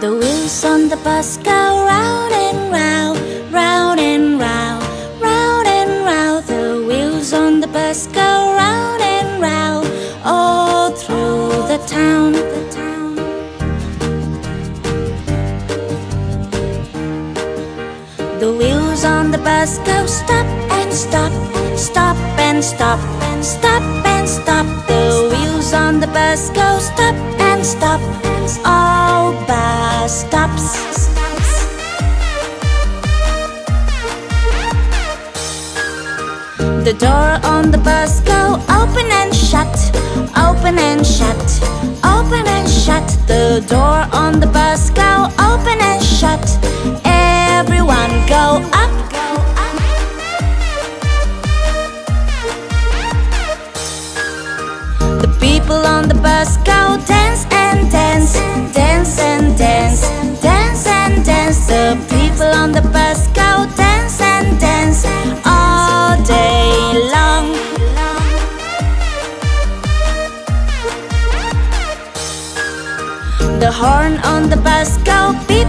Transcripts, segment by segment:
The wheels on the bus go round and round, round and round, round and round. The wheels on the bus go round and round, all through the town. The town. The wheels on the bus go stop and stop, stop and stop, and stop and stop. The wheels on the bus go stop and stop, all stops. The door on the bus go open and shut, open and shut, open and shut. The door on the bus go open and shut. Dance dance, and dance. The people on the bus go dance and dance all day long. The horn on the bus go beep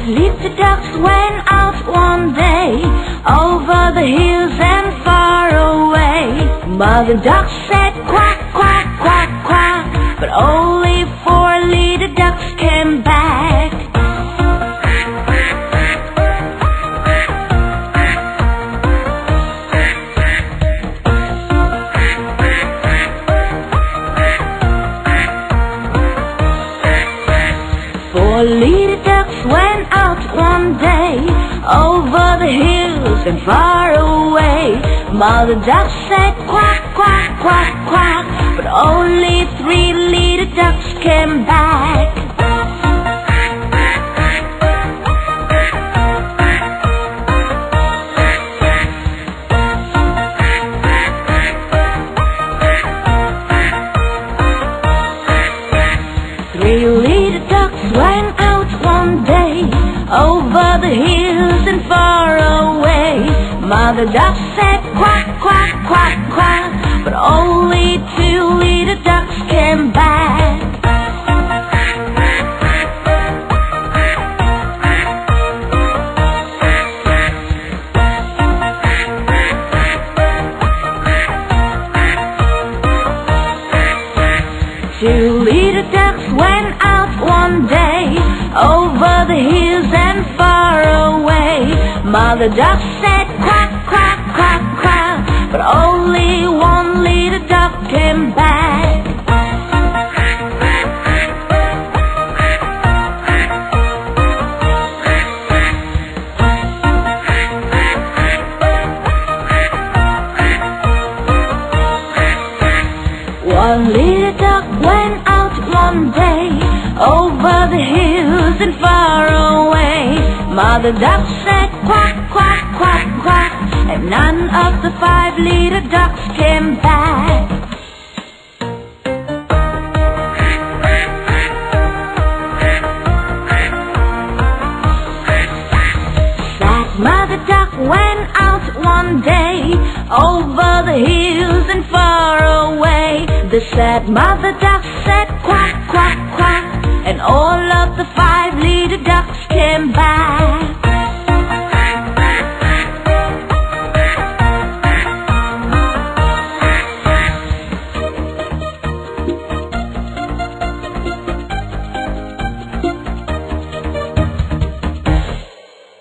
Five little ducks went out one day over the hills and far away. Mother duck said quack, quack, quack, quack, but only four little ducks came back. Four little went out one day over the hills and far away. Mother duck said quack, quack, quack, quack, but only three little ducks came back. Three little ducks went out one day over the hills and far away. Mother duck said quack, quack, quack, quack, but only two little ducks came back. Two little ducks went Mother duck said quack, quack, quack, quack, but only one little duck came back. One little duck went out one day over the hills and far away. Mother duck said quack, quack, quack, quack, and none of the five little ducks came back. That mother duck went out one day over the hills and far away. The sad mother duck said quack, quack, quack, and all